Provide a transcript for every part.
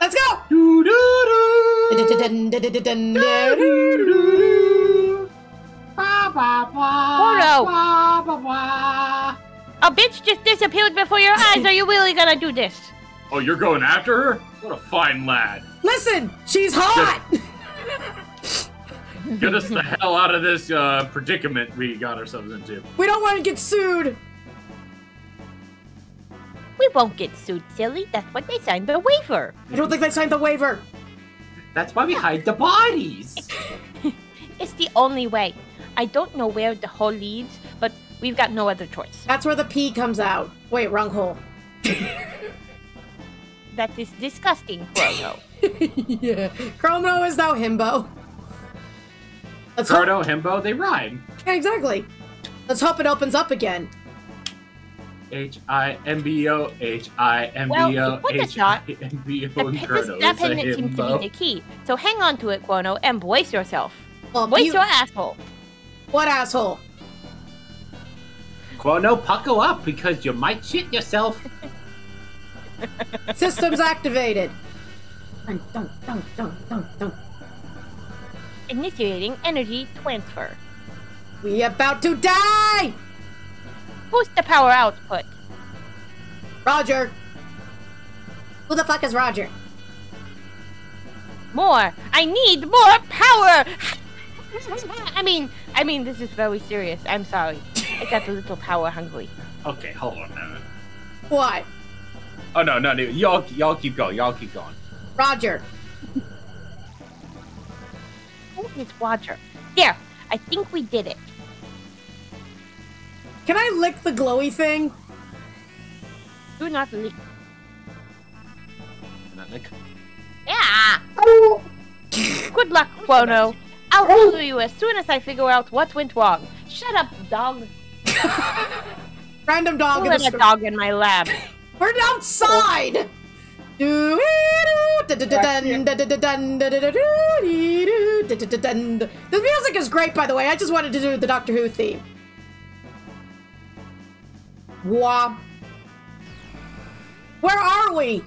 Let's go! A bitch just disappeared before your eyes. Are you really gonna do this? Oh, you're going after her? What a fine lad. Listen, she's hot! Get us the hell out of this uh, predicament we got ourselves into. we don't want to get sued. We won't get sued, silly. That's what they signed the waiver. I don't think they signed the waiver. That's why we hide the bodies. It's the only way. I don't know where the hole leads, but we've got no other choice. That's where the pee comes out. Wait, wrong hole. That is disgusting, Frodo. yeah. Chromo is now himbo. Let's hope- Cardo, Himbo, they rhyme. Yeah, exactly. Let's hope it opens up again. H I M B O H I M B O Well, what is H I M B The O and pi- this- Cardo that is a pendant seems to be the key. So hang on to it, Quono, and brace yourself. Well, Brace you- your asshole. what asshole? Quono, puckle up because you might shit yourself. Systems activated. Dun, dun, dun, dun, dun, dun. Initiating energy transfer. We about to die! Boost the power output. Roger. Who the fuck is Roger? More. I need more power. I mean, I mean, this is very serious. I'm sorry. I got a little power hungry. Okay, hold on now. What? Oh no, no, no. Y'all, y'all keep going. Y'all keep going. Roger. Who is Roger? There. I think we did it. Can I lick the glowy thing? Do not lick. Not lick. Yeah. Good luck, Quono. I'll follow you as soon as I figure out what went wrong. Shut up, dog. Random dog. Who let a dog in my lab? We're outside. The music is great, by the way. I just wanted to do the Doctor Who theme. Wah. Where are we?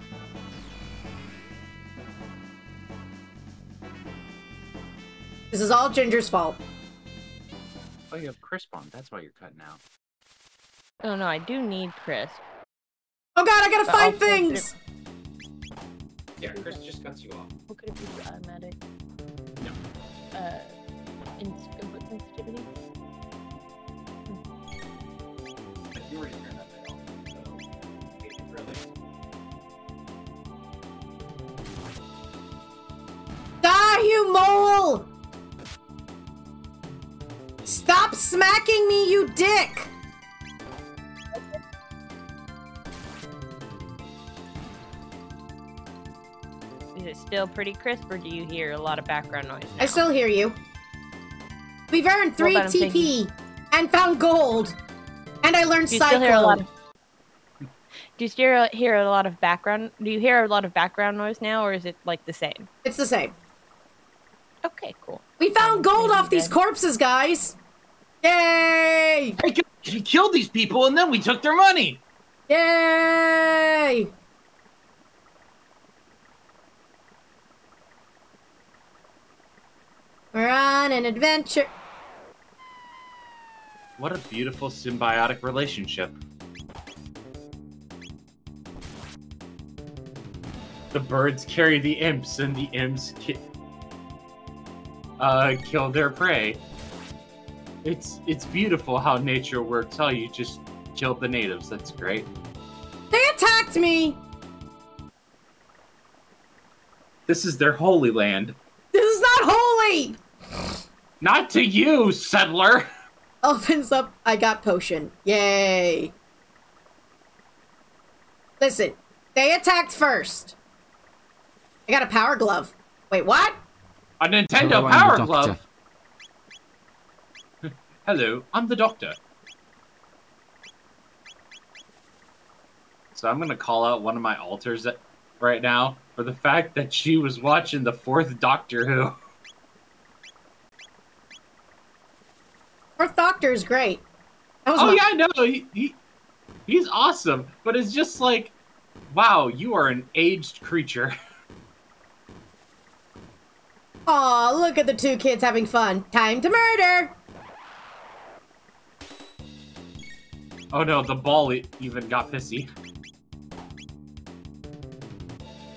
This is all Ginger's fault. Oh, you have Krisp on. That's why you're cutting out. Oh no, I do need Chris. Oh god, I gotta But find also things! Yeah, Chris just cuts you off. What could it be for automatic? No. Uh, ins- input sensitivity? You already turned that bit off. So, it's really. Die, you mole! Stop smacking me, you dick! Is it still pretty crisp, or do you hear a lot of background noise? I still hear you. We've earned three well, TP and found gold. And I learned Do you hear a Cyclone. lot of? Do you still hear a lot of background? Do you hear a lot of background noise now, or is it like the same? It's the same. Okay, cool. We found gold off these corpses, guys! Yay! Hey, we killed these people and then we took their money. Yay! We're on an adventure. What a beautiful symbiotic relationship. The birds carry the imps, and the imps ki- uh, kill their prey. It's it's beautiful how nature works. How you just killed the natives. That's great. They attacked me! This is their holy land. This is not holy! Not to you, settler. Opens up. I got potion. Yay. Listen, they attacked first. I got a power glove. Wait, what? A Nintendo Hello, Power. Glove. Hello, I'm the doctor. So I'm gonna call out one of my alters that, right now for the fact that she was watching the fourth Doctor Who. Fourth Doctor is great. Oh my- yeah, I know. He, he he's awesome, but it's just like, wow, you are an aged creature. Aw, look at the two kids having fun. Time to murder! Oh no, the ball even got pissy.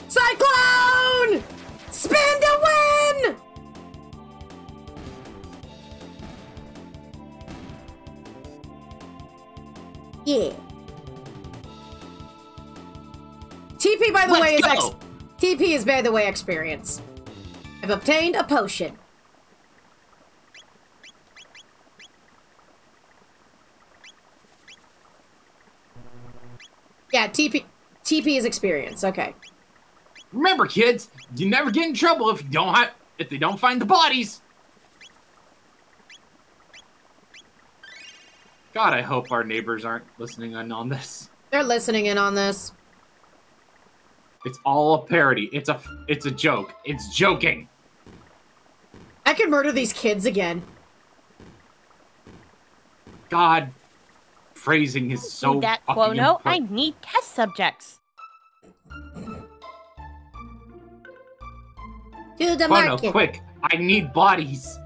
Cyclone! Spin to win! Yeah. TP, by the Let's way, is go. ex- TP is by the way experience. I've obtained a potion. Yeah, TP TP is experience. Okay. Remember, kids, you never get in trouble if you don't have if they don't find the bodies. God, I hope our neighbors aren't listening in on this. They're listening in on this. It's all a parody. It's a it's a joke. It's joking. I could murder these kids again. God, phrasing is so See that, fucking Quono? I need test subjects. To the Quono, market. quick! I need bodies.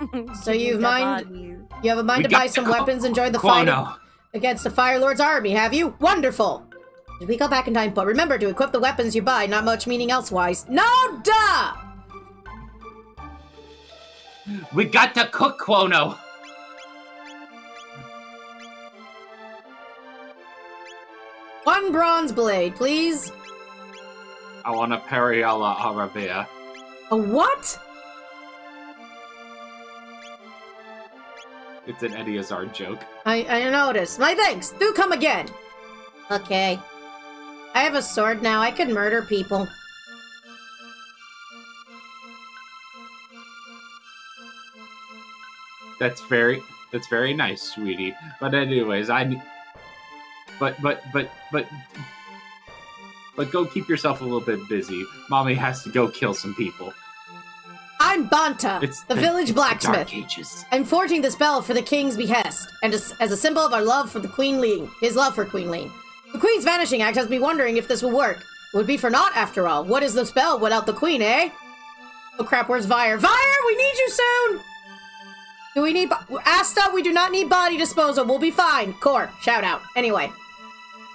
So you've mind- You have a mind We to buy some weapons and join the fight against the Fire Lord's army, have you? Wonderful! Did we go back in time? But remember to equip the weapons you buy, not much meaning elsewise. No duh! we got to cook Quono. One bronze blade, please. I want a Periala Arabia. A what? It's an Eddie Izzard joke. I, I noticed. My thanks. Do come again. Okay. I have a sword now. I can murder people. That's very that's very nice, sweetie. But anyways, I but but but but but go keep yourself a little bit busy. Mommy has to go kill some people. I'm Banta, It's the village it's blacksmith. Dark Ages. I'm forging this bell for the king's behest, and as, as a symbol of our love for the Queen Leene, his love for Queen Leene. The Queen's vanishing act has me wondering if this will work. It would be for naught, after all. What is the spell without the Queen, eh? Oh crap, where's Vire? Vire, we need you soon! Do we need... Asta, we do not need body disposal. We'll be fine. Core, shout out. Anyway.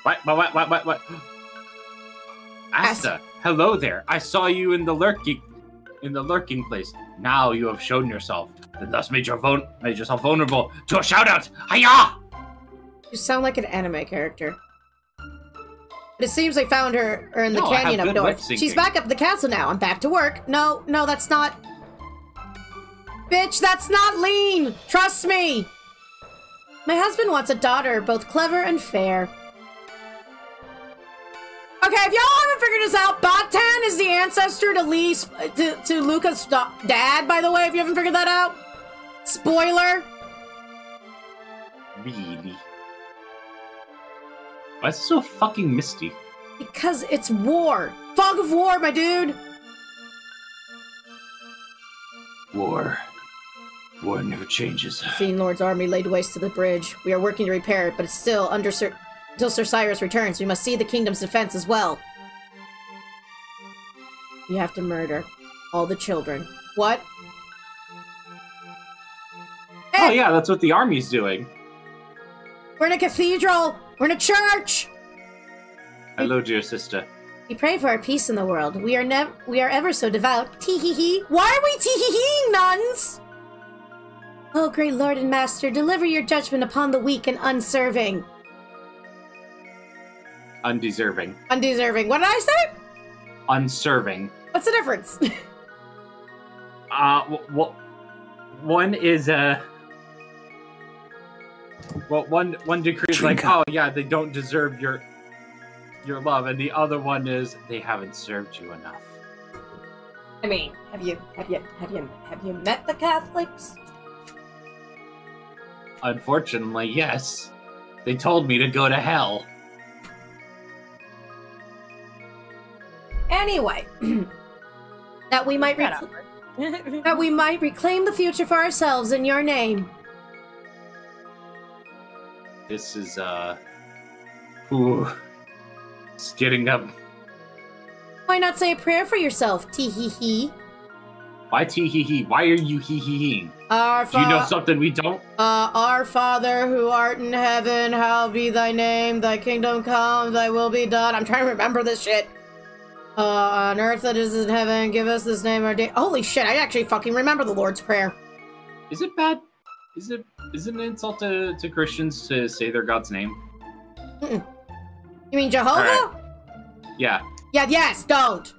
What what what what what what? Asta, hello there. I saw you in the lurking in the lurking place. Now you have shown yourself, and thus made your vul- made yourself vulnerable to a shout out. Hiya! You sound like an anime character. But it seems they found her, her in the No, canyon up north. She's back up the castle now. I'm back to work. No, no, that's not. Bitch, that's not Leene. Trust me. My husband wants a daughter, both clever and fair. Okay, if y'all haven't figured this out, Batan is the ancestor to Lee, uh, to, to Lucca's dad. By the way, if you haven't figured that out, spoiler. Really? Why is it so fucking misty? Because it's war. Fog of war, my dude. War. War never changes. Fiend Lord's army laid waste to the bridge. We are working to repair it, but it's still under Sir until Sir Cyrus returns. We must see the kingdom's defense as well. You have to murder all the children. What? Oh yeah, that's what the army's doing. we're in a cathedral. We're in a church. Hello, dear sister. We pray for our peace in the world. We are never we are ever so devout. Tee hee hee. Why are we tee hee hee, nuns? Oh, great Lord and Master, deliver your judgment upon the weak and unserving. Undeserving. Undeserving. What did I say? Unserving. What's the difference? Uh, w- w- one is uh, well, one one decree is like, oh yeah, they don't deserve your your love, and the other one is they haven't served you enough. I mean, have you have you have you have you met the Catholics? Unfortunately, yes, they told me to go to hell. Anyway, that we might Shut rec- that we might reclaim the future for ourselves in your name. This is uh, ooh, it's getting up. Why not say a prayer for yourself? Tee hee hee. Why tee hee hee? Why are you hee hee heeing? Our Do you know something we don't? uh, our Father who art in heaven, hallowed be thy name. Thy kingdom come, thy will be done. I'm trying to remember this shit. Uh, on earth that is in heaven, give us this name our day. Holy shit! I actually fucking remember the Lord's Prayer. Is it bad? Is it is it an insult to, to Christians to say their God's name? You mean Jehovah? Alright. Yeah. Yeah. Yes. Don't.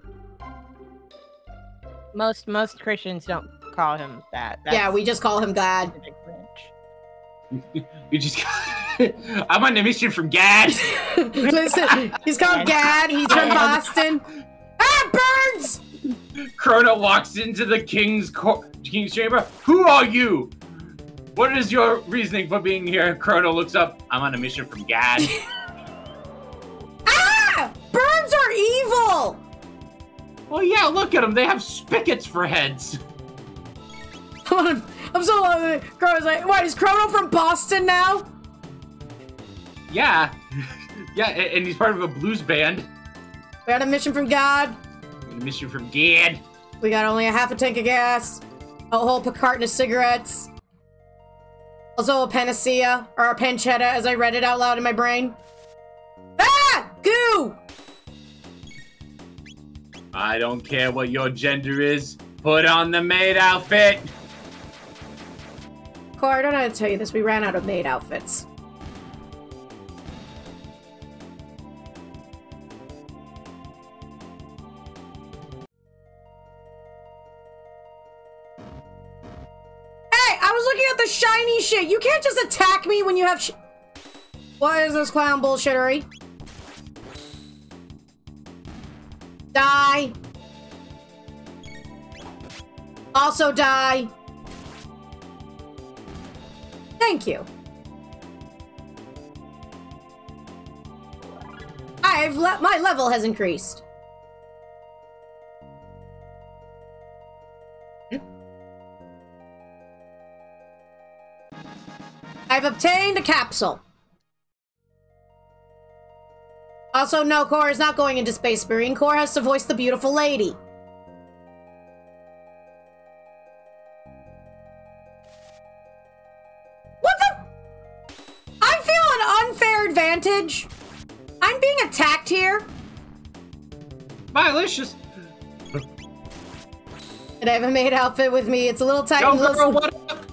Most most Christians don't call him that. yeah, we just call him God. You just I'm on a mission from Gad. Listen, he's called Gad. He's from Boston. Ah, birds! Chrono walks into the king's king's chamber. Who are you? What is your reasoning for being here? Chrono looks up. I'm on a mission from Gad. Ah! Birds are evil! well, yeah, look at them. They have spigots for heads. I'm I'm so uh, Chrono's like, what, is Chrono from Boston now? Yeah, yeah, and he's part of a blues band. We had a mission from God. A mission from God. We got only a half a tank of gas, a whole carton of cigarettes, also a panacea, or a pancetta as I read it out loud in my brain. Ah! Goo! I don't care what your gender is. Put on the maid outfit. I don't know how to tell you this. We ran out of maid outfits. Hey, I was looking at the shiny shit. You can't just attack me when you have sh- What is this clown bullshittery? Die. Also die. Thank you. I've let my level has increased. I've obtained a capsule. Also, no, Core is not going into Space Marine. Core has to voice the beautiful lady. Advantage. I'm being attacked here. Milicious. And I have a maid outfit with me. It's a little tight. Yo, little- girl, what up?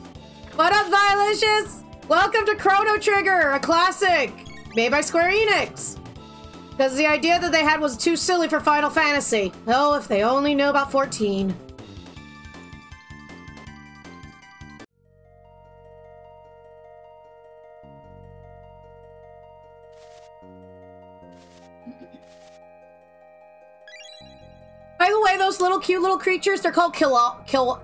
What up, Violicious? Welcome to Chrono Trigger, a classic made by Square Enix. Because the idea that they had was too silly for Final Fantasy. Oh, if they only knew about 14. Those little cute little creatures, they're called kill kill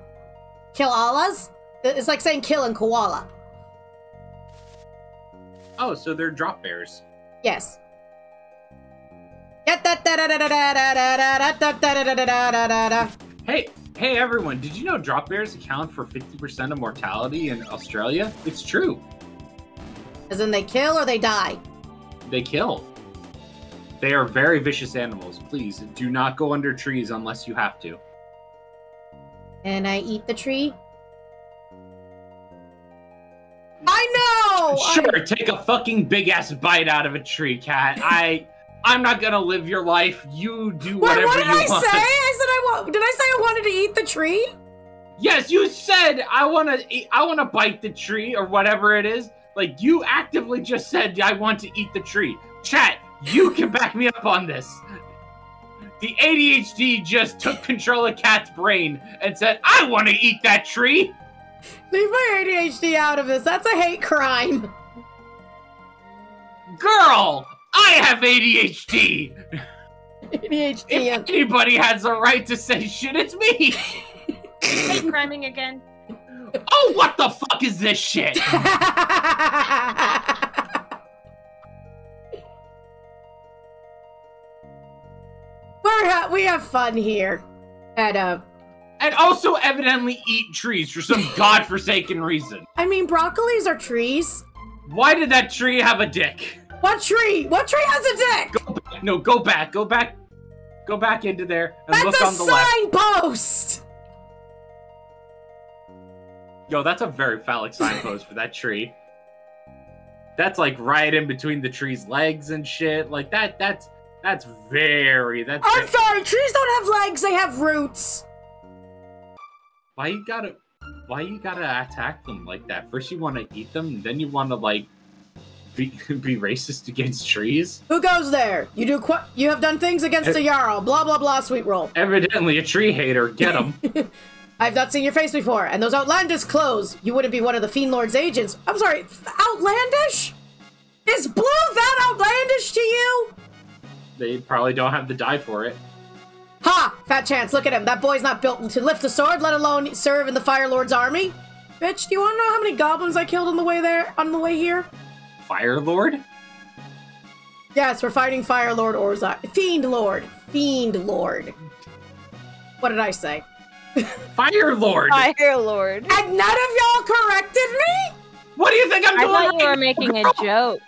kilwalas. It's like saying kill and koala. Oh, so they're drop bears. Yes. Hey, hey everyone, did you know drop bears account for 50% of mortality in Australia? It's true. As in they kill or they die. They kill. They are very vicious animals. Please do not go under trees unless you have to. And I eat the tree. I know! I- Sure, take a fucking big ass bite out of a tree, cat. I I'm not gonna live your life. You do What, whatever what did you I want. say? I said I want. Did I say I wanted to eat the tree? Yes, you said I want to. I want to bite the tree or whatever it is. Like you actively just said I want to eat the tree. Chat, you can back me up on this. The ADHD just took control of Cat's brain and said, "I want to eat that tree." Leave my ADHD out of this. That's a hate crime. Girl, I have ADHD. ADHD. If anybody has a right to say shit, it's me. Hate criming again. Oh, what the fuck is this shit? We're ha- we have fun here. At uh, And also evidently eat trees for some godforsaken reason. I mean, broccolis are trees. Why did that tree have a dick? What tree? What tree has a dick? Go back. No, go back. Go back. Go back into there and That's look a on the left. signpost. Yo, that's a very phallic signpost for that tree. That's like right in between the tree's legs and shit. Like that. That's that's very. That's I'm sorry, trees don't have legs, they have roots. why you gotta why you gotta attack them like that? First you want to eat them, then you want to like be be racist against trees. Who goes there? You do qu- you have done things against eh. the Jarl. Blah blah blah. Sweet roll. Evidently a tree hater. Get him. I've not seen your face before, and those outlandish clothes. You wouldn't be one of the Fiend Lord's agents. I'm sorry, outlandish? Is blue that outlandish to you? They probably don't have the die for it. Ha! Fat chance, look at him. That boy's not built to lift a sword, let alone serve in the Fire Lord's army. Bitch, do you want to know how many goblins I killed on the way there? On the way here? Fire Lord. Yes, we're fighting Fire Lord Ozai. Fiend Lord. Fiend Lord. What did I say? Fire Lord. Fire Lord. And none of y'all corrected me? What do you think I'm I doing? thought you right were now, making a joke.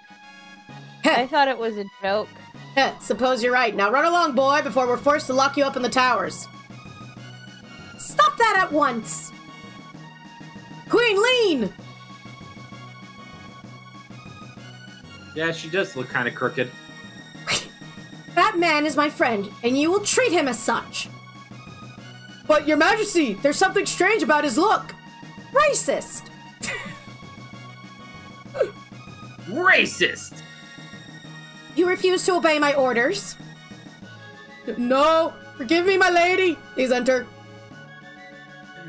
I thought it was a joke. suppose you're right. Now run along, boy, before we're forced to lock you up in the towers. Stop that at once! Queen Leene! Yeah, she does look kind of crooked. That man is my friend, and you will treat him as such. But, Your Majesty, there's something strange about his look. Racist. Racist. You refuse to obey my orders. No, forgive me, my lady. Please enter.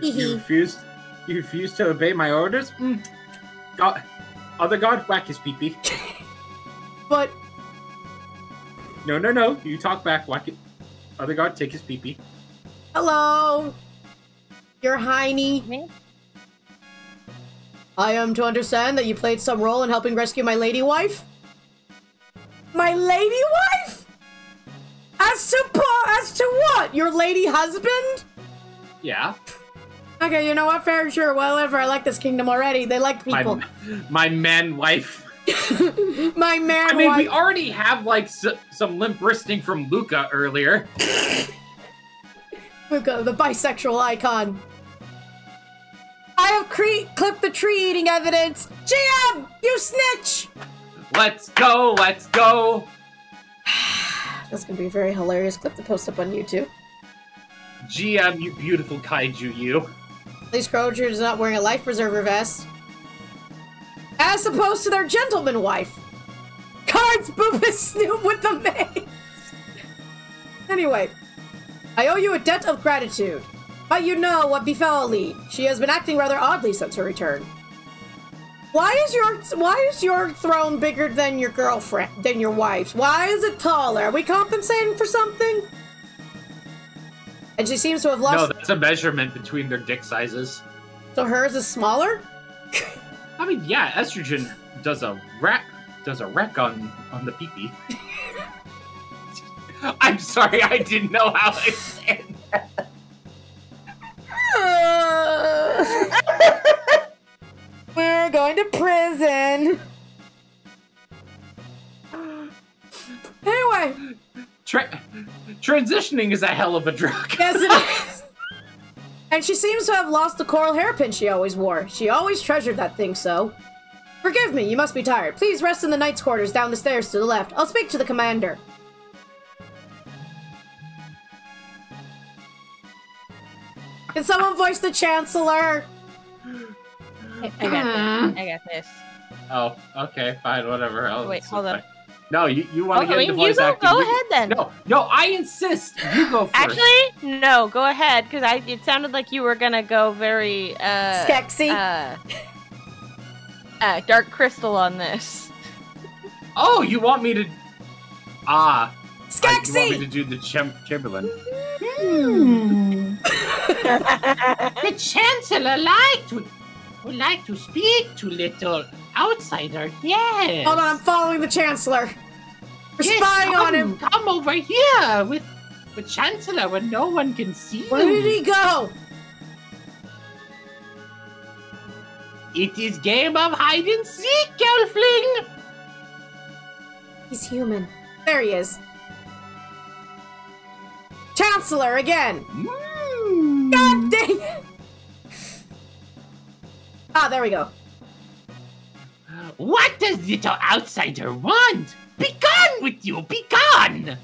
You refused. You refused to obey my orders. Mm. God, other god, whack his peepee. But No, no, no. You talk back. Whack it. Other god, take his peepee. hello, Your Hiney. Me? I am to understand that you played some role in helping rescue my lady wife. My lady wife? As to as to what? Your lady husband? Yeah. Okay, you know what? Fair, sure, whatever. I like this kingdom already. They like people. my man wife. My man I mean, wife. we already have like s- some limp wristing from Lucca earlier. Lucca, the bisexual icon. I have cre- clipped the tree eating evidence. GM, you snitch! Let's go. Let's go. That's gonna be a very hilarious clip to post up on YouTube. GM, you beautiful kaiju, you. At least is not wearing a life preserver vest. As opposed to their gentleman wife. Cards Boobus Snoop with the mace. Anyway, I owe you a debt of gratitude. But you know what befell Lee. She has been acting rather oddly since her return. Why is your why is your throne bigger than your girlfriend than your wife's? Why is it taller? Are we compensating for something? And she seems to have lost. No, that's a measurement between their dick sizes. so hers is smaller? I mean, yeah, estrogen does a wreck does a wreck on on the peepee. I'm sorry, I didn't know how I said. To prison. Anyway, Tra- transitioning is a hell of a drug. yes it is. And she seems to have lost the coral hairpin she always wore. She always treasured that thing so. Forgive me, you must be tired. Please rest in the knight's quarters down the stairs to the left. I'll speak to the commander. Can someone voice the chancellor? I I got this. I got this. Oh, okay, fine, whatever. I'll, Wait, hold on. No, you, you want Oh, to get I into mean, you voice go, acting? go you- ahead then. No, no, I insist. You go first. Actually, no. Go ahead, because I it sounded like you were gonna go very uh, Skexy. uh, uh, dark crystal on this. oh, you want me to? Ah, I- you want me Skexy! to do the Cham- Chamberlain? The Chancellor like to would like to speak to little outsider. Yes. Hold on, I'm following the chancellor. We're Yes, spying come, on him. Come over here with the Chancellor where no one can see Where you. did he go? It is game of hide and seek, Gelfling. He's human. There he is. Chancellor again. Mm. God dang it. Ah, there we go. What does little outsider want? Be gone with you! Be gone!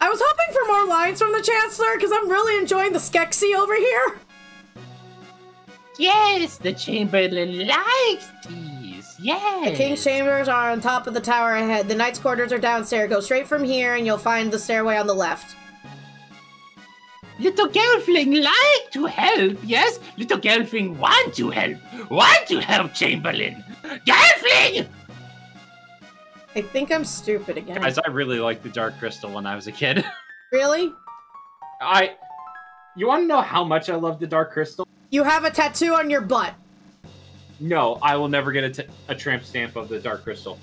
I was hoping for more lines from the Chancellor because I'm really enjoying the Skeksis over here. Yes, the Chamberlain likes these. Yes. The King's chambers are on top of the tower ahead. The Knight's quarters are downstairs. Go straight from here and you'll find the stairway on the left. Little Gelfling like to help, yes? Little Gelfling want to help. Want to help, Chamberlain. Gelfling! I think I'm stupid again. Guys, I really liked the Dark Crystal when I was a kid. Really? I. You want to know how much I love the Dark Crystal? You have a tattoo on your butt. No, I will never get a, t- a tramp stamp of the Dark Crystal.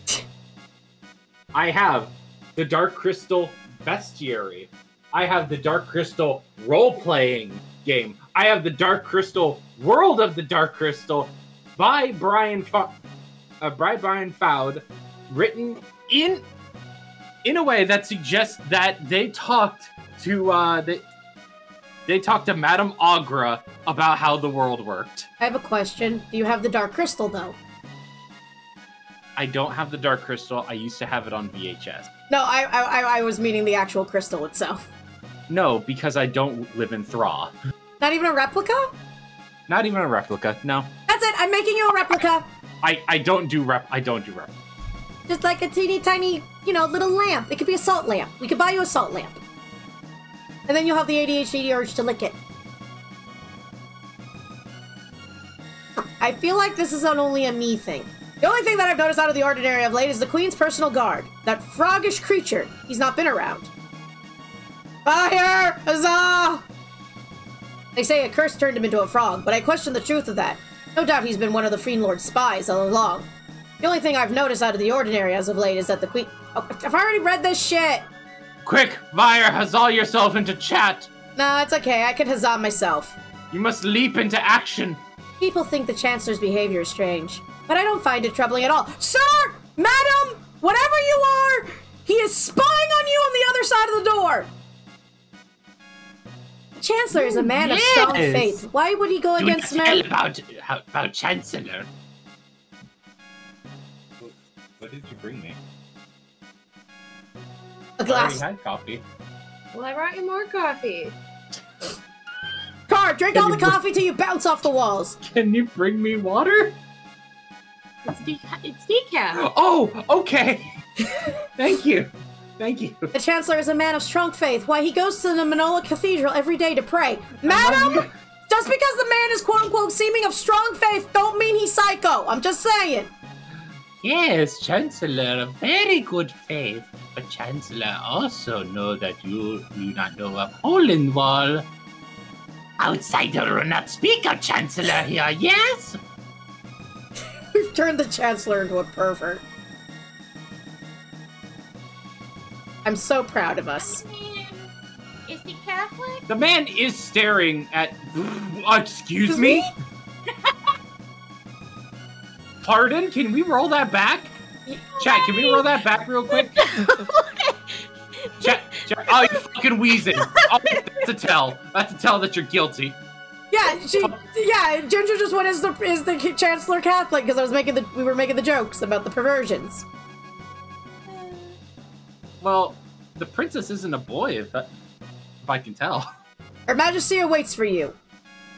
I have the Dark Crystal Bestiary. I have the Dark Crystal role playing game. I have the Dark Crystal World of the Dark Crystal by Brian Fa- uh, by Brian Froud, written in in a way that suggests that they talked to uh, they they talked to Madame Aughra about how the world worked. I have a question. Do you have the Dark Crystal, though? I don't have the Dark Crystal. I used to have it on VHS. No, I, I- I was meaning the actual crystal itself. No, because I don't live in Thra. Not even a replica? Not even a replica. No, That's it. I'm making you a replica. I I don't do rep. I don't do rep. Just like a teeny tiny, you know, little lamp. It could be a salt lamp. We could buy you a salt lamp. And then you'll have the ADHD urge to lick it. I feel like this is not only a me thing. The only thing that I've noticed out of the ordinary of late is the Queen's personal guard. That froggish creature. He's not been around. Fire! Huzzah! They say a curse turned him into a frog, but I question the truth of that. No doubt he's been one of the Fiend Lord's spies all along. The only thing I've noticed out of the ordinary as of late is that the Queen. Oh, I've already read this shit! Quick, Vire, huzzah yourself into chat. No, it's okay. I can huzzah myself. You must leap into action. People think the Chancellor's behavior is strange, but I don't find it troubling at all. Sir! Madam! Whatever you are! He is spying on you on the other side of the door! The Chancellor is a man of strong faith. Why would he go Do not against tell men? about, about Chancellor. What did you bring me? A I already glass. had coffee. Well, I brought you more coffee. Car, drink all the coffee till you bounce off the walls. Can you bring me water? It's, deca- it's decaf. Oh, okay. Thank you. Thank you. The Chancellor is a man of strong faith. Why he goes to the Manolia Cathedral every day to pray. Madam! Uh, just because the man is quote unquote seeming of strong faith don't mean he's psycho. I'm just saying. Yes, Chancellor, very good faith. But Chancellor also know that you do not know of hole in wall. Outsider will not speak of Chancellor here, yes? We've turned the Chancellor into a pervert. I'm so proud of us. Is he Catholic? The man is staring at. Uh, excuse me? Pardon? Can we roll that back? Chat, can we roll that back real quick? Chat, chat. Oh, you fucking wheezing. Oh, that's a tell. That's a tell that you're guilty. Yeah, she. Yeah, Ginger just went as the is the Chancellor Catholic because I was making the we were making the jokes about the perversions. Well, the princess isn't a boy, if, that, if I can tell. Her Majesty awaits for you.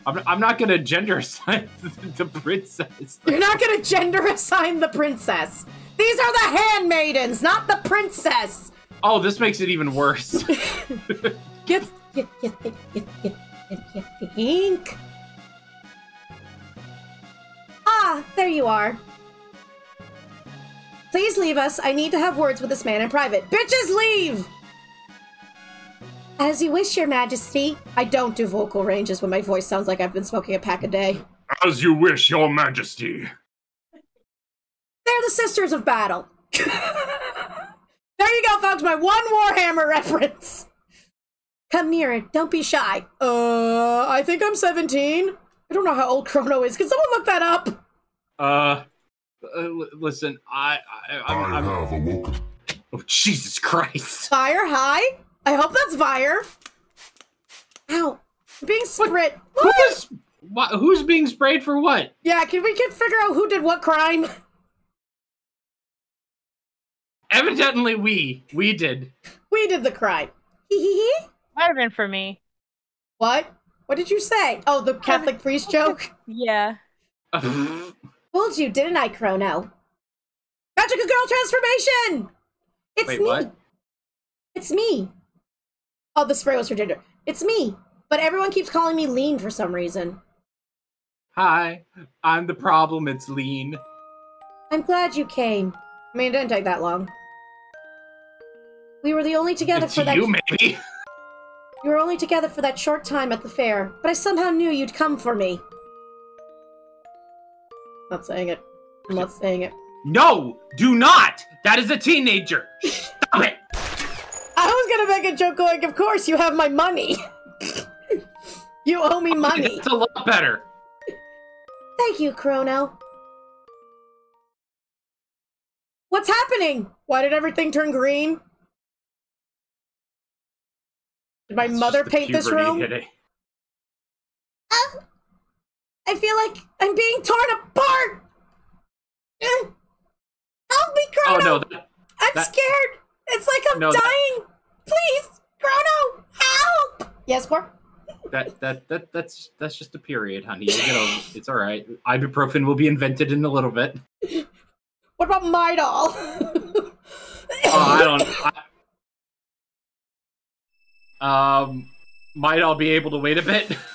I'm, I'm not gonna gender assign the princess. You're not gonna gender assign the princess. These are the handmaidens, not the princess. Oh, this makes it even worse. Get get get get get get get get the ink. Ah, there you are. Please leave us. I need to have words with this man in private. Bitches, leave! As you wish, your majesty. I don't do vocal ranges when my voice sounds like I've been smoking a pack a day. As you wish, your majesty. They're the Sisters of Battle. there you go, folks. My one Warhammer reference. Come nearer. Don't be shy. Uh, I think I'm 17. I don't know how old Chrono is. Can someone look that up? Uh, uh, listen, I, I, I'm, I I'm, have awoken. oh Jesus Christ! Fire, high. I hope that's Fire. Ow. Being sprayed. Who's what, who's being sprayed for what? Yeah, can we can figure out who did what crime? Evidently, we we did. We did the crime. Hee hee hee. Might have been for me. What? What did you say? Oh, the Catholic priest joke? Yeah. Told you, didn't I, Chrono? Magical girl transformation! It's Wait, me. what? It's me. Oh, the spray was for gender. It's me. But everyone keeps calling me Leene for some reason. Hi, I'm the problem. It's Leene. I'm glad you came. I mean, it didn't take that long. We were the only together It's for that. you, maybe. You were only together for that short time at the fair, but I somehow knew you'd come for me. Not saying it. I'm not saying it. No, do not. That is a teenager. Stop it. I was gonna make a joke going, of course, you have my money. you owe me money. It's a lot better. Thank you, Chrono. What's happening? Why did everything turn green? Did my It's mother paint this room? hitting. I feel like I'm being torn apart. Eh. Help me, Oh no, that, I'm that- scared. It's like I'm No, that- dying. Please, Chrono, help. Yes, Cor? that that that that's that's just a period, honey. You'll get over. It's all right. Ibuprofen will be invented in a little bit. What about my doll? Oh, I don't. I, um, might all be able to wait a bit.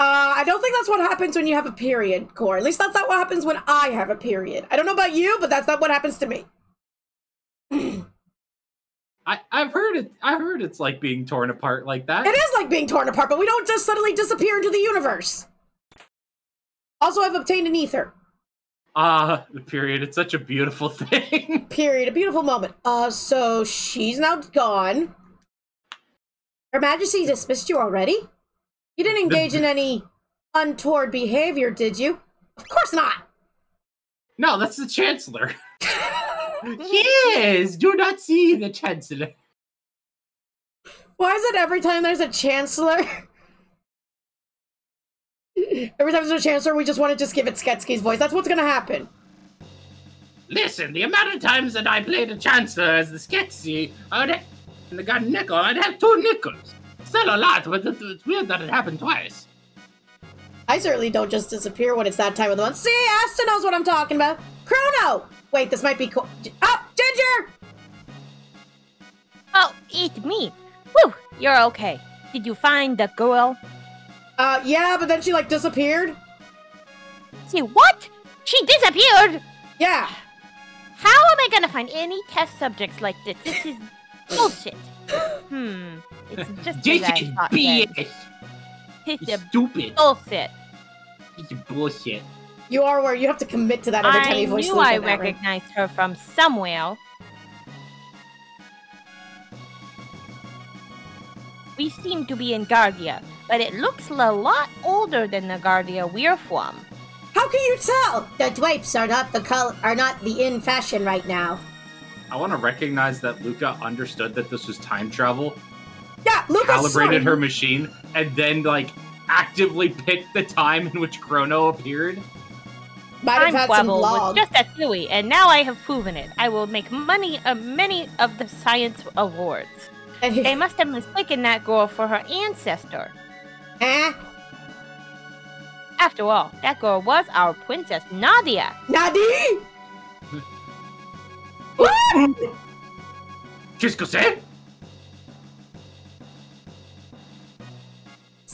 Uh, I don't think that's what happens when you have a period, Core. At least that's not what happens when I have a period. I don't know about you, but that's not what happens to me. I I've heard it. I've heard it's like being torn apart like that. It is like being torn apart, but we don't just suddenly disappear into the universe. Also, I've obtained an ether. Ah, the period. It's such a beautiful thing. Period. A beautiful moment. Uh, so she's now gone. Her Majesty dismissed you already? You didn't engage in any untoward behavior, did you? Of course not. no, that's the chancellor. yes, do not see the chancellor. Why is it every time there's a chancellor? every time there's a chancellor, we just want to just give it Sketsky's voice. That's what's gonna happen. Listen, the amount of times that I played a chancellor as the Sketsy, I'd ha- and I got a nickel, I'd have two nickels. Still a lot, but it's weird that it happened twice. I certainly don't just disappear when it's that time of the month. See, Asta knows what I'm talking about. Chrono! Wait, this might be cool. Up, Ginger! Oh, eat me. Whew, you're okay. Did you find the girl? Uh, yeah, but then she like disappeared. See what? She disappeared. Yeah. How am I gonna find any test subjects like this? This is bullshit. Hmm. It's just This as is. BS. It's It's stupid. bullshit. It's bullshit. You are where you have to commit to that every time I you voice knew I in that room. recognized her from somewhere. We seem to be in Guardia, but it looks a lot older than the Guardia we're from. How can you tell? The Dwapes are not the color are not the in fashion right now. I want to recognize that Lucca understood that this was time travel, Yeah, Lucca's calibrated saw her machine, and then like actively picked the time in which Chrono appeared. Might have Time had some Quabble was just a theory, and now I have proven it. I will make money of many of the science awards. They must have mistaken that girl for her ancestor. eh? After all, that girl was our princess Nadia. Nadi? Qu'est-ce que c'est?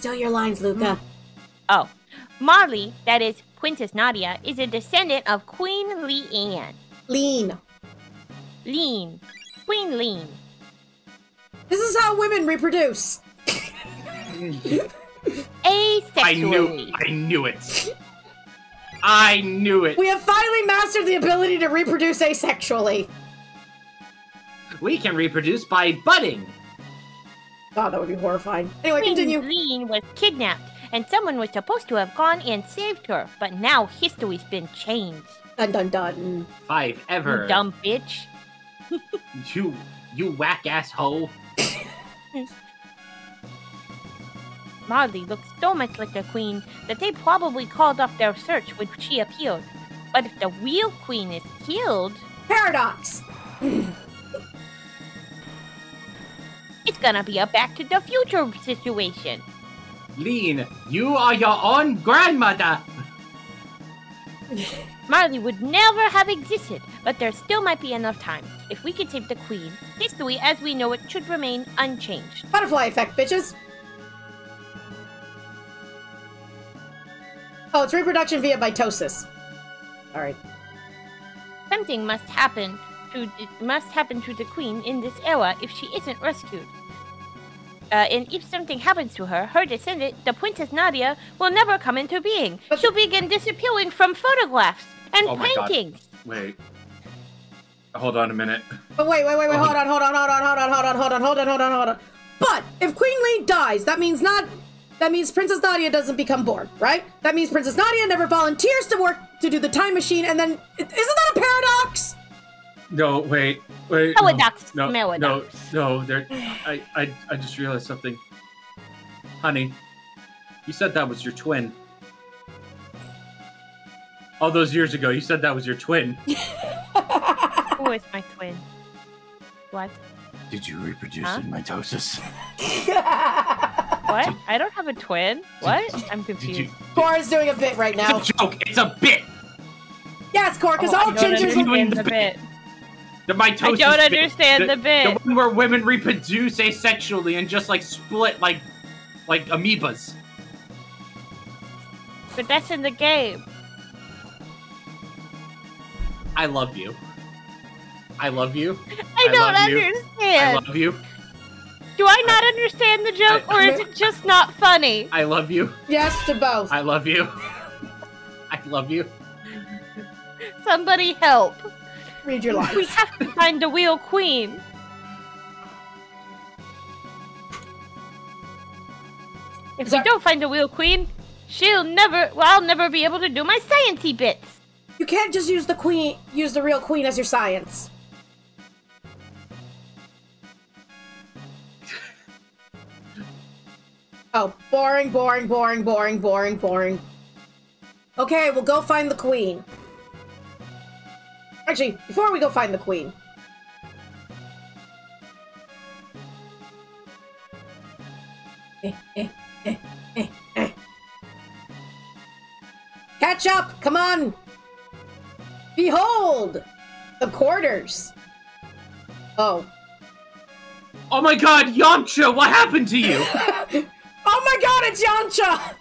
Still your lines, Lucca. Oh, Marley, that is Princess Nadia, is a descendant of Queen Leanne. Leene. Leene. Queen Leene. This is how women reproduce. Asexually. I knew. I knew it. I knew it. We have finally mastered the ability to reproduce asexually. We can reproduce by budding. God, that would be horrifying. Anyway, Queen continue. Leene was kidnapped, and someone was supposed to have gone and saved her, but now history's been changed. Dun dun dun. Five You ever. dumb bitch. You you whack ass hoe. Marley looked so much like the queen that they probably called off their search when she appeared. But if the real queen is killed, Paradox! it's gonna be a Back to the Future situation. Leene, you are your own grandmother. Marley would never have existed, but there still might be enough time. If we can save the queen, history as we know it should remain unchanged. Butterfly effect, bitches! Oh, it's reproduction via mitosis. Alright. Something must happen to must happen to the queen in this era if she isn't rescued. Uh, and if something happens to her, her descendant, the Princess Nadia, will never come into being. But- She'll begin disappearing from photographs and Oh paintings. Wait. Hold on a minute. But wait, wait, wait, wait, hold on, hold on, hold on, hold on, hold on, hold on, hold on, hold on, hold on. But if Queen Lee dies, that means not that means Princess Nadia doesn't become born, right? That means Princess Nadia never volunteers to work to do the time machine, and then isn't that a paradox? No, wait, wait. Paradox, No, no, no, paradox. no. There, I, I, I just realized something. Honey, you said that was your twin. All those years ago, you said that was your twin. Who is my twin? What? Did you reproduce Huh? in mitosis? What? I don't have a twin. What? I'm confused. you? Cora's doing a bit right now. It's a joke. It's a bit. Yes, Cora, because Oh, all I don't gingers. understand the the bit. The mitosis. I don't bit. understand the The bit. one where women reproduce asexually and just like split like, like amoebas. But that's in the game. I love you. I love you. I I don't understand. you. I love you. Do I not understand the joke, I- or is it just not funny? I love you. Yes to both. I love you. I love you. Somebody help. Read your lines. We have to find the real queen. If we don't find the real queen, she'll never, well, I'll never be able to do my sciencey bits. You can't just use the queen, use the real queen as your science. Oh, boring, boring, boring, boring, boring, boring. Okay, we'll go find the queen. Actually, before we go find the queen. Catch up! Come on! Behold! The quarters! Oh. Oh my god, Yamcha, what happened to you? oh my god, it's Yamcha!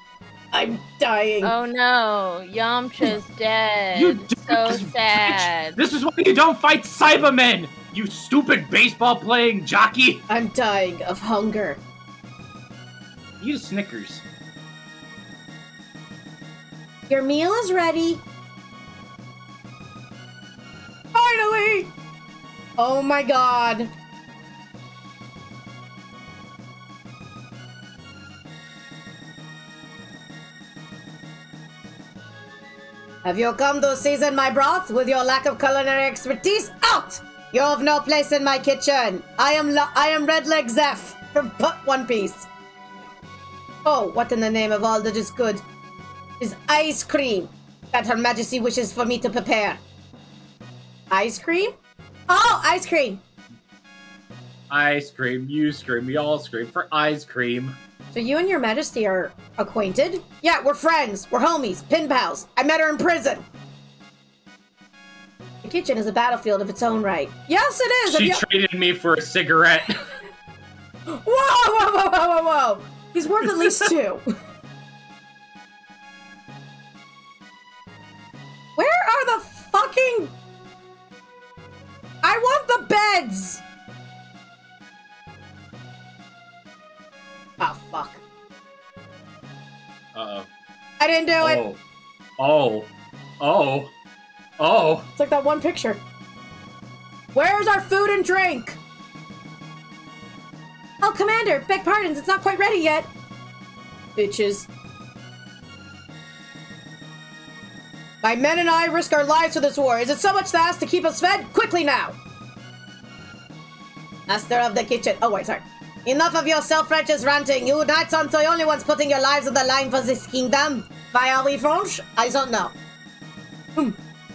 I'm dying. Oh no, Yamcha's dead. You so this bitch. sad. This is why you don't fight Cybermen! You stupid baseball playing jockey! I'm dying of hunger. Use Snickers. Your meal is ready. Finally! Oh my god. Have you come to season my broth with your lack of culinary expertise? Out! You have no place in my kitchen. I am lo- I am Red Leg Zeff from Put One Piece. Oh, what in the name of all that is good is ice cream that Her Majesty wishes for me to prepare. Ice cream? Oh, ice cream. Ice cream, you scream, we all scream for ice cream. So you and Your Majesty are acquainted? Yeah, we're friends. We're homies, pin pals. I met her in prison. The kitchen is a battlefield of its own right. Yes, it is. She traded me for a cigarette. Whoa, whoa, whoa, whoa, whoa, whoa! He's worth at least two. Where are the fucking? I want the beds. Oh fuck! Uh oh. I didn't do it. oh. Oh. Oh. Oh. It's like that one picture. Where's our food and drink? Oh, Commander, beg pardons, it's not quite ready yet. Bitches. My men and I risk our lives for this war. Is it so much to ask to keep us fed? Quickly now! Master of the kitchen. Oh, wait, sorry. Enough of your self-righteous ranting. You knights aren't the only ones putting your lives on the line for this kingdom. Why are we French? I don't know. Hmm.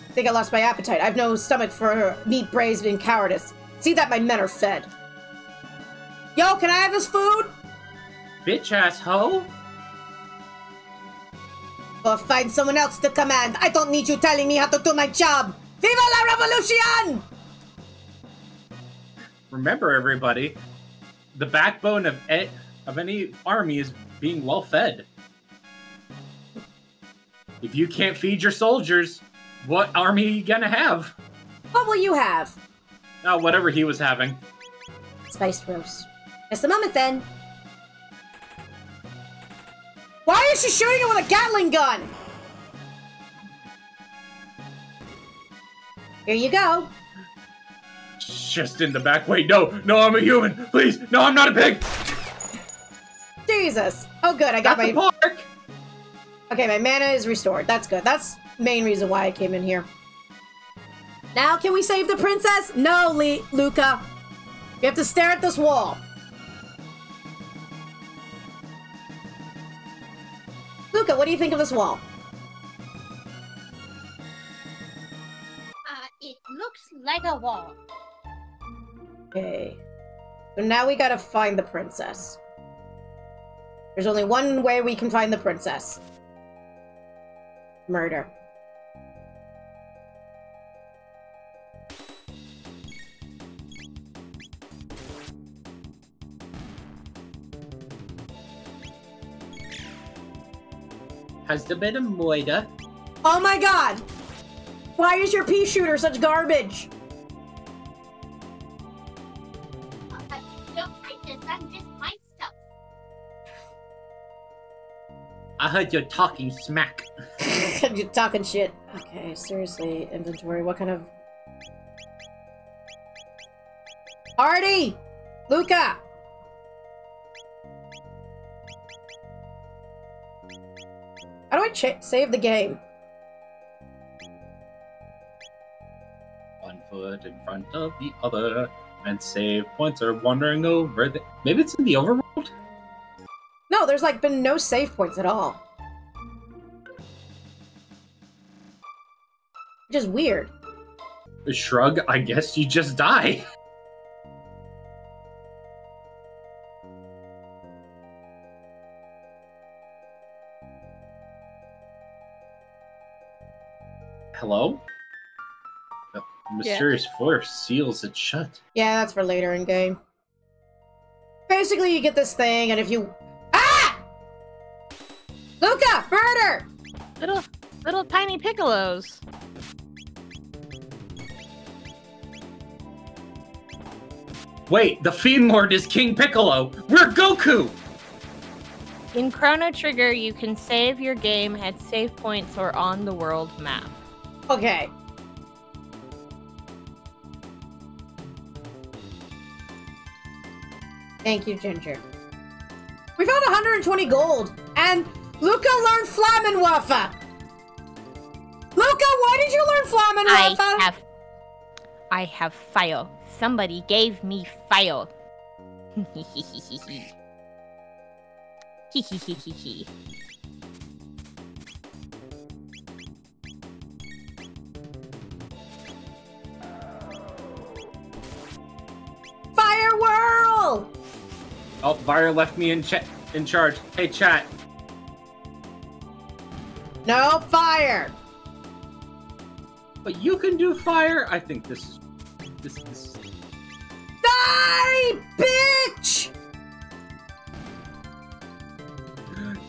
I think I lost my appetite. I've no stomach for meat braised in cowardice. See that my men are fed. Yo, can I have this food? Bitch ass hoe. Or find someone else to command. I don't need you telling me how to do my job. Viva la revolution! Remember, everybody, the backbone of e- of any army is being well fed. If you can't feed your soldiers, what army are you gonna have? What will you have? Oh, whatever he was having. Spiced roast. Just a moment then. Why is she shooting him with a Gatling gun? Here you go. Just in the back. Wait, no, no, I'm a human. Please, no, I'm not a pig. Jesus. Oh, good. I got Not the my. park. Okay, my mana is restored. That's good. That's main reason why I came in here. Now, can we save the princess? No, Le- Lucca. You have to stare at this wall. Lucca, what do you think of this wall? Uh, it looks like a wall. Okay. So now we gotta find the princess. There's only one way we can find the princess. Murder. Has there been a moida? Oh my god! Why is your pea shooter such garbage? I heard you're talking smack. You're talking shit. Okay, seriously, inventory. What kind of. Artie! Lucca! How do I save the game? One foot in front of the other, and save points are wandering over the. Maybe it's in the overworld? No, there's like been no save points at all. Just is weird. Shrug, I guess you just die. Hello? The mysterious force seals it shut. Yeah, that's for later in game. Basically, you get this thing, and if you. Little, little tiny piccolos. Wait, the Fiend Lord is King Piccolo! We're Goku! In Chrono Trigger, you can save your game at save points or on the world map. Okay. Thank you, Ginger. We found 120 gold, and Lucca learned Flammenwaffe! Lucca, why did you learn I Flammenwaffe? have, I have fire. Somebody gave me fire. Fire Whirl! Oh, Vire left me in cha- in charge. Hey, chat. No fire! But you can do fire? I think this is. This, this is. Die, bitch!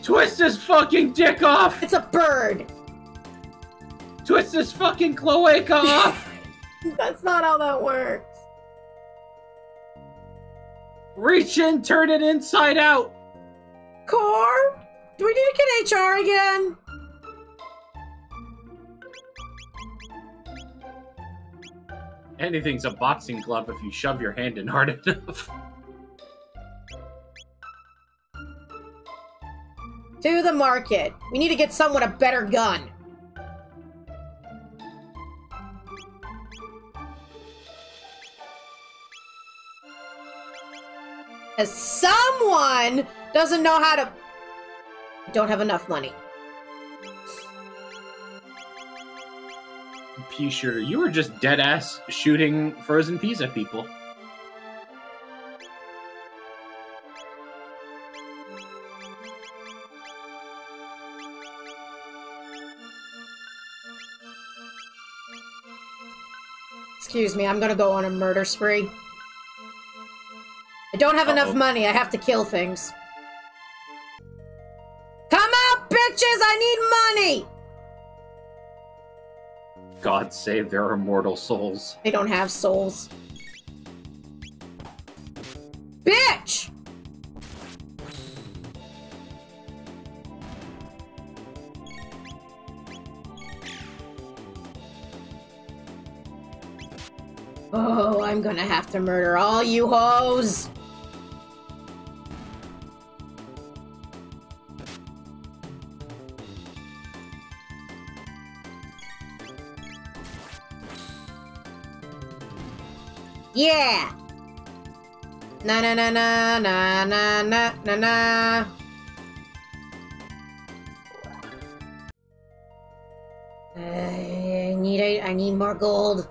Twist his fucking dick off! It's a bird. Twist his fucking cloaca off! That's not how that works. Reach in, turn it inside out! Core? Do we need to get HR again? Anything's a boxing glove if you shove your hand in hard enough. To the market. We need to get someone a better gun. As someone doesn't know how to. I don't have enough money. Pea shooter, you were just dead ass shooting frozen peas at people. Excuse me, I'm gonna go on a murder spree. I don't have enough Uh-oh. money. I have to kill things. Come out, bitches! I need money! God save their immortal souls. They don't have souls. Bitch! Oh, I'm gonna have to murder all you hoes! Yeah! Na na na na na na na na na. I need I need more gold.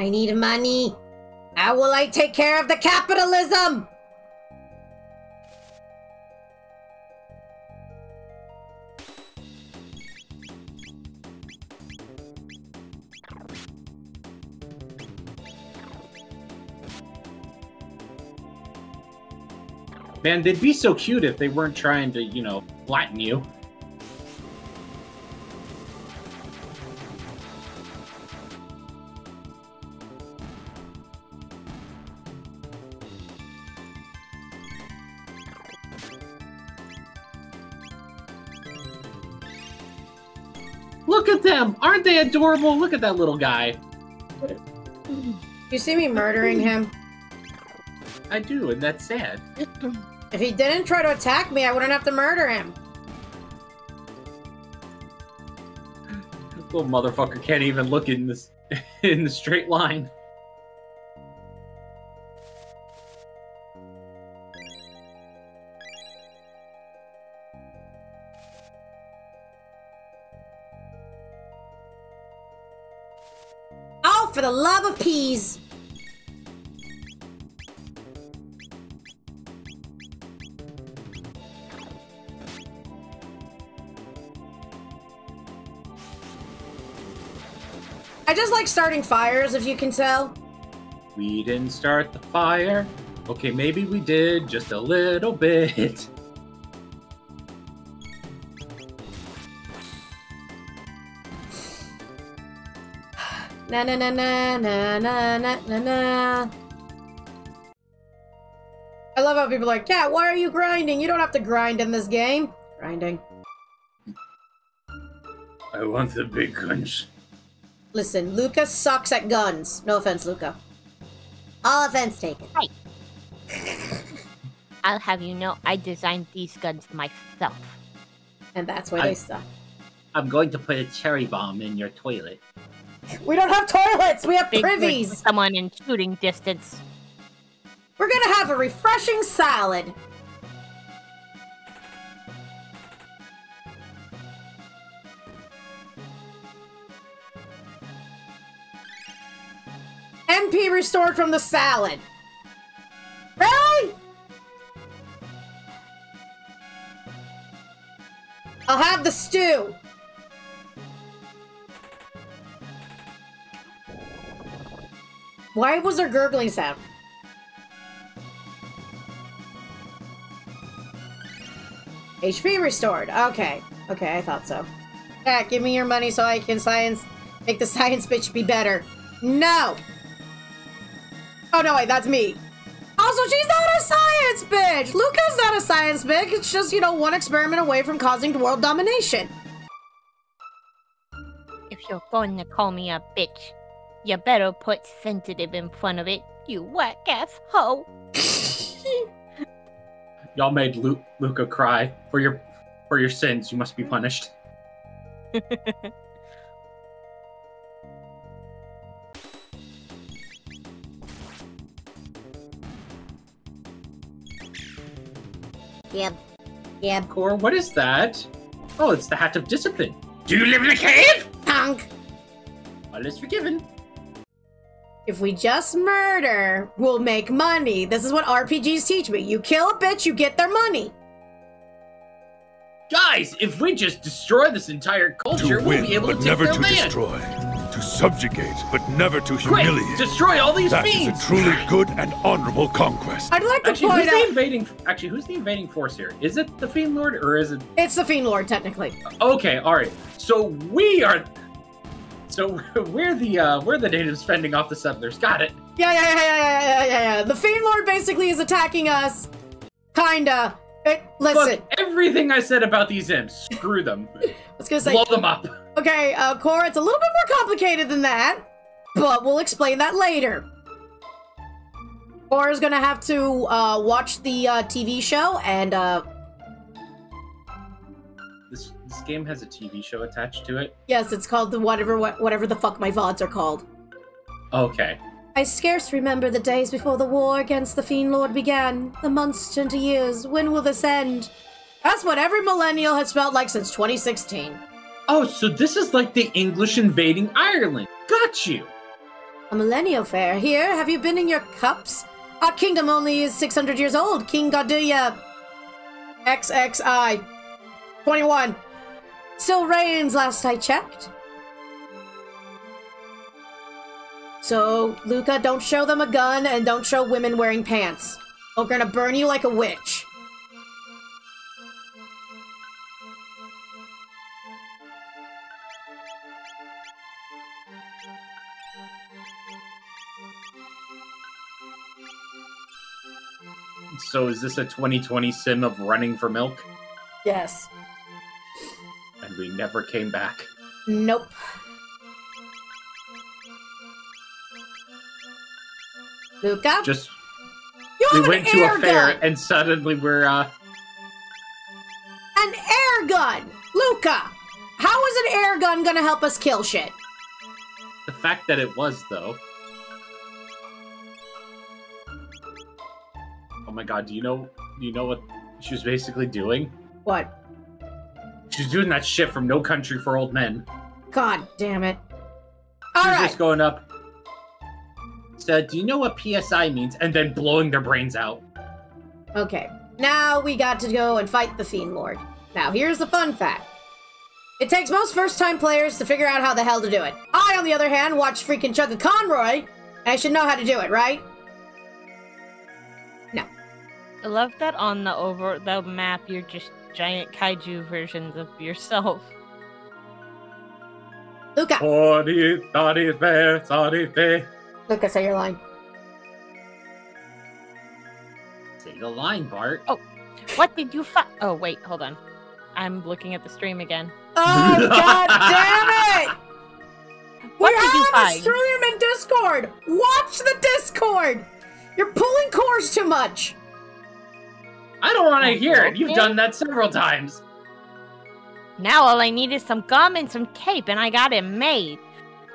I need money. How will I take care of the capitalism? Man, they'd be so cute if they weren't trying to, you know, flatten you. Look at them! Aren't they adorable? Look at that little guy. You see me murdering him? I do, and that's sad. If he didn't try to attack me, I wouldn't have to murder him. This little motherfucker can't even look in this in the straight line. Oh, for the love of peas! I just like starting fires, if you can tell. We didn't start the fire. Okay, maybe we did just a little bit. Na na na na na na na na na. I love how people are like, Cat, why are you grinding? You don't have to grind in this game. Grinding. I want the big guns. Listen, Lucca sucks at guns. No offense, Lucca. All offense taken. I'll have you know I designed these guns myself. And that's why I- they suck. I'm going to put a cherry bomb in your toilet. We don't have toilets. We have Big privies. someone in shooting distance. We're gonna have a refreshing salad. MP restored from the salad. Really? I'll have the stew. Why was there gurgling sound? HP restored. Okay. Okay, I thought so. Yeah, give me your money so I can science make the science bitch be better. No! Oh no, wait, that's me. Also, she's not a science bitch! Lucca's not a science bitch, it's just, you know, one experiment away from causing world domination. If you're going to call me a bitch, you better put sensitive in front of it, you whack ass hoe. Y'all made Lu- Lucca cry for your for your sins. You must be punished. Yep. Yep. Core, what is that? Oh, it's the Hat of Discipline. Do you live in a cave? Punk. All is forgiven. If we just murder, we'll make money. This is what RPGs teach me. You kill a bitch, you get their money. Guys, if we just destroy this entire culture, To we'll win, be able but to take never their to land. destroy. To subjugate, but never to Quick, humiliate. destroy all these That is fiends. a truly good and honorable conquest. I'd like to Actually, point who's the out invading? Actually, who's the invading force here? Is it the Fiend Lord or is it? it's the Fiend Lord, technically. Okay, all right. So we are. So we're the uh, we're the natives fending off the settlers. Got it. Yeah, yeah, yeah, yeah, yeah, yeah, yeah, yeah. The Fiend Lord basically is attacking us. Kinda. It, listen, Fuck everything I said about these imps. Screw them. I was gonna say, Blow them up. Okay, uh, Cora, it's a little bit more complicated than that, but we'll explain that later. Cora's gonna have to uh, watch the uh, TV show and uh, This this game has a TV show attached to it. yes, it's called the whatever wha- whatever the fuck my vods are called. Okay. I scarce remember the days before the war against the Fiend Lord began. The months turned to years. When will this end? That's what every millennial has felt like since 2016. Oh, so this is like the English invading Ireland. Got you. A millennial fair here. Have you been in your cups? Our kingdom only is 600 years old. King Guardia XXI 21 still reigns last I checked. So, Lucca, don't show them a gun and don't show women wearing pants. We're gonna burn you like a witch. So is this a 2020 sim of running for milk? Yes. And we never came back. Nope. Lucca? Just you we went to a fair gun! and suddenly we're uh An air gun! Lucca! How is an air gun gonna help us kill shit? the fact that it was though. My god, do you know do you know what she was basically doing? What? She was doing that shit from No Country for Old Men. God damn it. She was Alright. just going up. So, do you know what PSI means? And then blowing their brains out. Okay. Now we got to go and fight the Fiend Lord. Now, here's the fun fact. It takes most first-time players to figure out how the hell to do it. I, on the other hand, watched freaking Chugga Conroy, and I should know how to do it, right? I love that on the over the map you're just giant kaiju versions of yourself. Lucca! Sorry, sorry, fair, sorry, fair. Lucca, say your line. Say the line, Bart. Oh, what did you find? Oh wait, hold on. I'm looking at the stream again. Oh, god damn it! What we did you have find? a stream in Discord! Watch the Discord! You're pulling cores too much! I don't want to hear it. You've done that several times. Now all I need is some gum and some tape, and I got it made.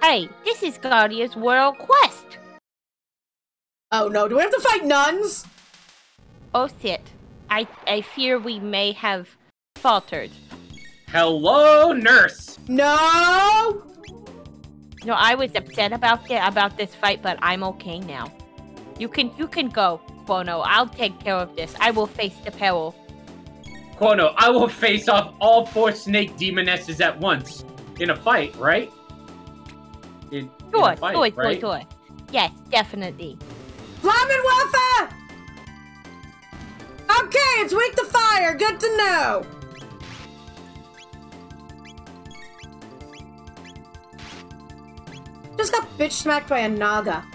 Hey, this is Guardia's World Quest. Oh no, do we have to fight nuns? Oh shit. I I fear we may have faltered. Hello, nurse. No! No, I was upset about the, about this fight, but I'm okay now. You can you can go, Bono. I'll take care of this. I will face the peril. Quono, I will face off all four snake demonesses at once in a fight, right? In, in Sure, a fight, sure, sure, right? sure. Yes, definitely. Flamin' Welfa! Okay, it's weak to fire. Good to know. Just got bitch smacked by a Naga.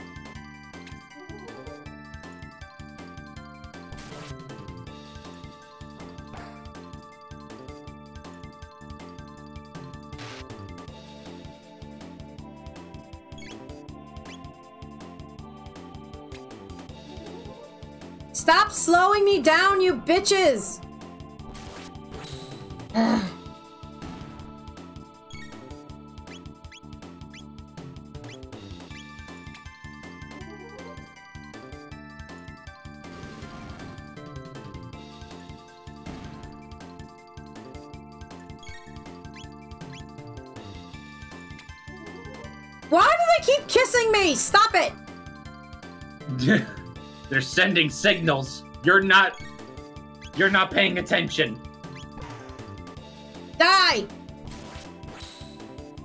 Stop slowing me down, you bitches! Ugh. Why do they keep kissing me? Stop it! They're sending signals. You're not. You're not paying attention. Die!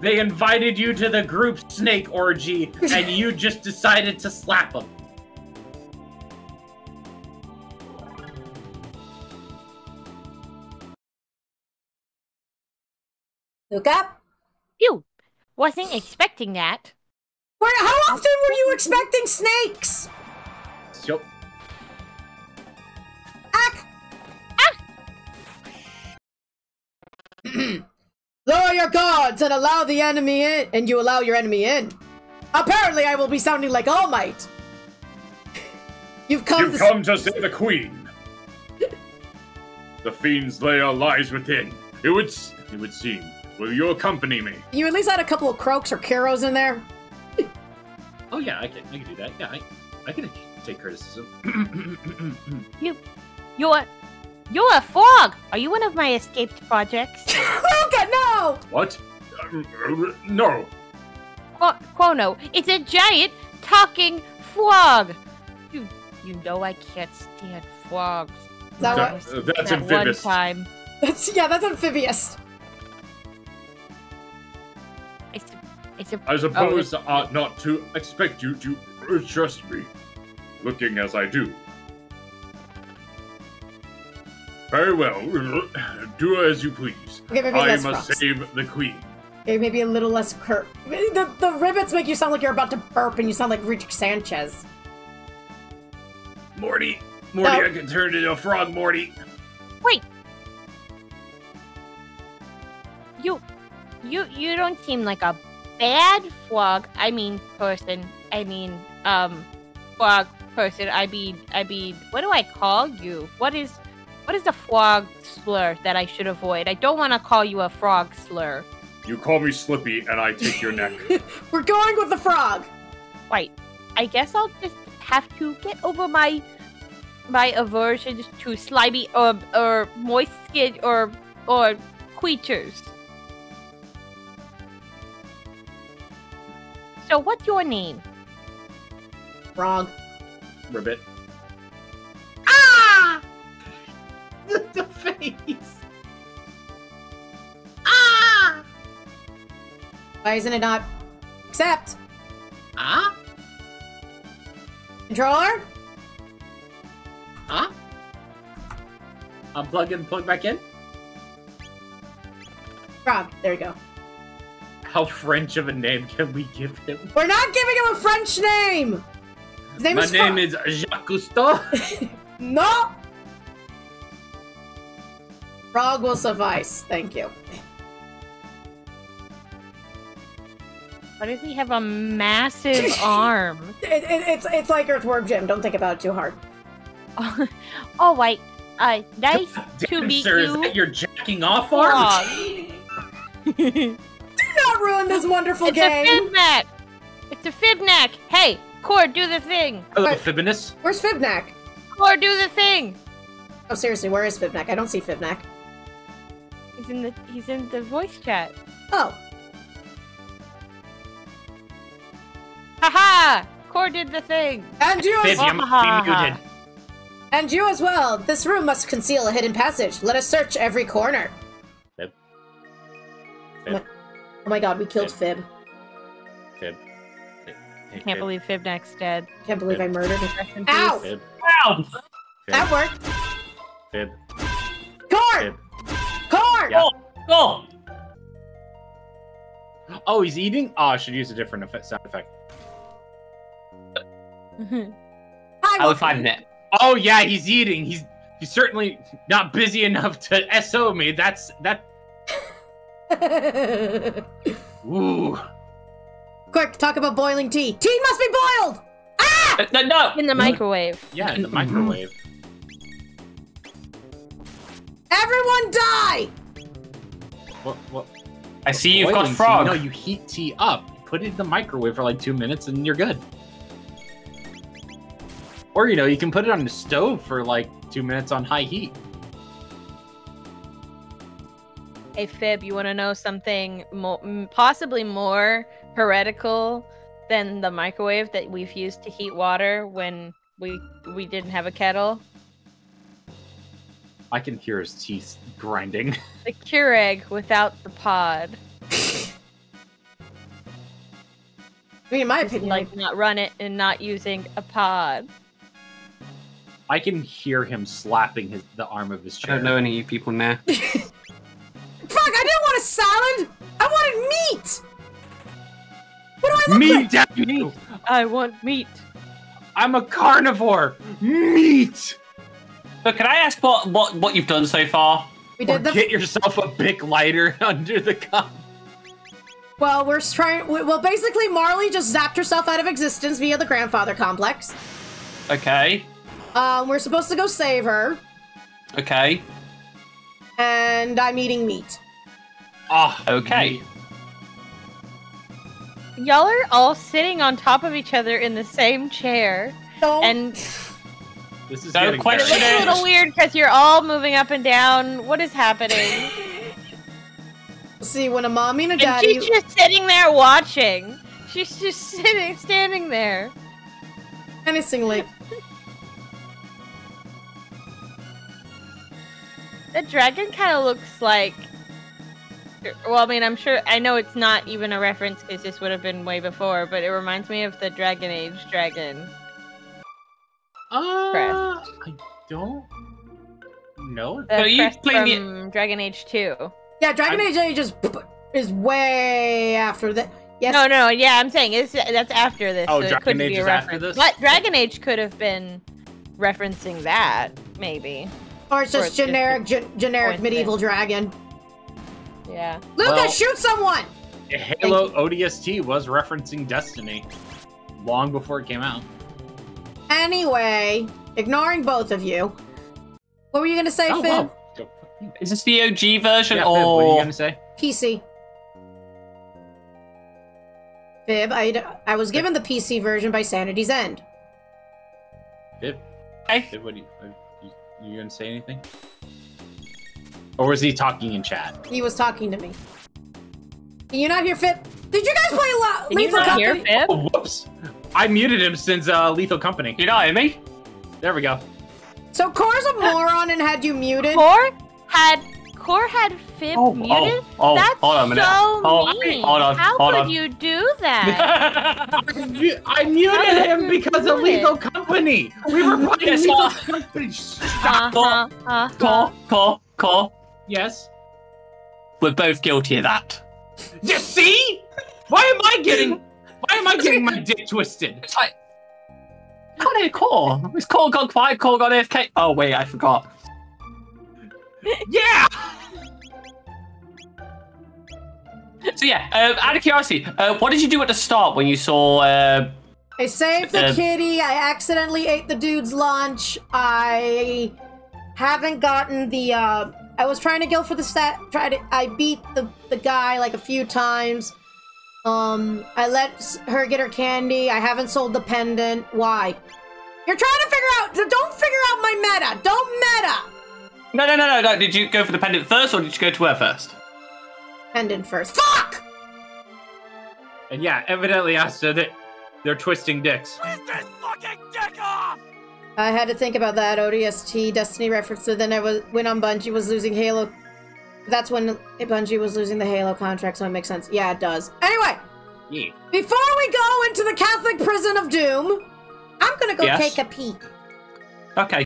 They invited you to the group snake orgy, and you just decided to slap them. Look up. Phew. Wasn't expecting that. Where, how often were you expecting snakes? Ack! Lower your guards and allow the enemy in, and you allow your enemy in. Apparently, I will be sounding like All Might. You've come You've to come to see the queen. the fiend's lair lies within. It would, it would seem. Will you accompany me? You at least had a couple of croaks or Kuros in there. oh yeah, I can. I can do that. Yeah, I, I can take criticism. you, you're, you're a frog. Are you one of my escaped projects? Lucca, no! What? Um, no. Qu- Quono, it's a giant talking frog. You you know I can't stand frogs. Is that That- what? uh, that's that amphibious. one time. That's, yeah, that's amphibious. I, sup- I sup- I suppose I ought not to expect you to uh, trust me, looking as I do. Very well. Do as you please. Okay, maybe I less must frogs. save the queen. Okay, maybe a little less curt. the, the ribbits make you sound like you're about to burp and you sound like Richard Sanchez. Morty, Morty, No. I can turn into a frog, Morty. Wait. You, you, you don't seem like a bad frog. I mean, person. I mean, um, frog person. I mean, I mean, what do I call you? What is, what is the frog slur that I should avoid? I don't want to call you a frog slur. You call me Slippy, and I take your neck. We're going with the frog. Wait, I guess I'll just have to get over my my aversions to slimy or or moist skin or or creatures. So what's your name? Frog. Ribbit. Ah! The, the face. Ah! Why isn't it not? Accept. Ah. Controller? Ah. Unplug and plug back in. Frog. There you go. How French of a name can we give him? We're not giving him a French name! His name My is name is Jacques Cousteau. No! Frog will suffice. Thank you. Why does he have a massive arm? It, it, it's it's like Earthworm Jim. Don't think about it too hard. oh wait, uh, nice to meet sir, is you. that your jacking off arm? Frog. Do not ruin this wonderful It's a game. fibnack. It's a fibnack. Hey, Cord, do the thing. Hello, But- Fibonus. Where's Fibnack? Cord, do the thing. Oh, seriously, where is Fibnack? I don't see Fibnack. He's in the he's in the voice chat. Oh, Haha! Cord did the thing. and you as Fib, you must be muted. and you as well. This room must conceal a hidden passage. Let us search every corner. Fib. Oh what? Oh my God, we killed Fib. Fib. Hey, hey, Can't Fib. believe Fibnack's dead. Can't believe I murdered him. Rest in Ow! peace. Fib. Ow! Fib. That worked. Fib. Cord! Fib. Cord! Yeah. Oh! Oh, he's eating? Oh, I should use a different effect, sound effect. I I will would find it. Oh yeah, he's eating. He's he's certainly not busy enough to SO me. That's that. Ooh. Quick, talk about boiling tea. Tea must be boiled! Ah! Uh, No, no! in the microwave. Yeah, in the microwave. Everyone die! What? What? I see you've boiling got tea? No, you heat tea up. Put it in the microwave for like two minutes, and you're good. Or you know, you can put it on the stove for like two minutes on high heat. Hey Fib, you want to know something mo- possibly more heretical than the microwave that we've used to heat water when we we didn't have a kettle. I can hear his teeth grinding. The Keurig without the pod. I mean, in my opinion, like not run it and not using a pod. I can hear him slapping his the arm of his chair. I don't know any of you people now. fuck, I didn't want a salad. I wanted meat. What do I look Meat, like? damn you! I want meat. I'm a carnivore. Meat. So can I ask what what what you've done so far? We Or did the get yourself a big lighter under the cup. well. We're trying. Well, basically, Marley just zapped herself out of existence via the grandfather complex. Okay, Um, we're supposed to go save her, okay, and I'm eating meat. Ah, okay. meat. Y'all are all sitting on top of each other in the same chair, Don't. and This is No getting question. it looks a little weird because you're all moving up and down. What is happening? see when a mommy and a daddy. And daddy. she's just sitting there watching. She's just sitting, standing there. Menacingly. The dragon kind of looks like. Well, I mean, I'm sure. I know it's not even a reference because this would have been way before, but it reminds me of the Dragon Age dragon. Uh, Crest. I don't know. The So you crest play me- Dragon Age 2. Yeah, Dragon I'm- Age Age is is way after that. Yes. No, no, yeah, I'm saying it's that's after this. Oh, so it Dragon couldn't Age be a is after this? But Dragon Age could have been referencing that, maybe. Or it's or just it's just generic, generic medieval dragon. Yeah. Lucca, Well- shoot someone! Halo ODST was referencing Destiny long before it came out. Anyway, ignoring both of you. What were you gonna say, Oh, Fib? wow. Is this the OG version Yeah, Fib, what are you or gonna say? PC. Fib, I, I was given the PC version by Sanity's End. Fib, Hey. Fib, what do you, are you, you gonna say anything? Or was he talking in chat? He was talking to me. Can you not hear Fib? Did you guys play La- Can you Lethal not hear Company? Fib? Oh, whoops! I muted him since uh, Lethal Company. you know me? There we go. So Core's a moron and had you muted. Core had Core had Fib Oh, muted. oh, oh, That's hold on a minute. so Hold- mean. hold on, How hold could on. you do that? I I muted him because of Lethal Company. We were playing Yes, Lethal uh, Company. uh-huh, uh-huh. Call, call, call. Yes. We're both guilty of that. You see? Why am I getting? Why am I getting my dick twisted? It's like, can't hear call. It's call gone quiet, call gone AFK. Oh wait, I forgot. Yeah. So yeah, uh, out of curiosity, uh, what did you do at the start when you saw? Uh, I saved the Uh, kitty. I accidentally ate the dude's lunch. I haven't gotten the. uh I was trying to go for the stat. Try to. I beat the the guy like a few times. Um, I let her get her candy. I haven't sold the pendant. Why? You're trying to figure out. Don't figure out my meta. Don't meta. no, no, no, no, no. Did you go for the pendant first, or did you go to her first? Pendant first. Fuck. And yeah, evidently I said that they're twisting dicks. I had to think about that ODST Destiny reference. So then I was when on Bungie was losing Halo. That's when Bungie was losing the Halo contract, so it makes sense. Yeah, it does. Anyway, Yeah. before we go into the Catholic prison of doom, I'm gonna go Yes. take a peek. Okay.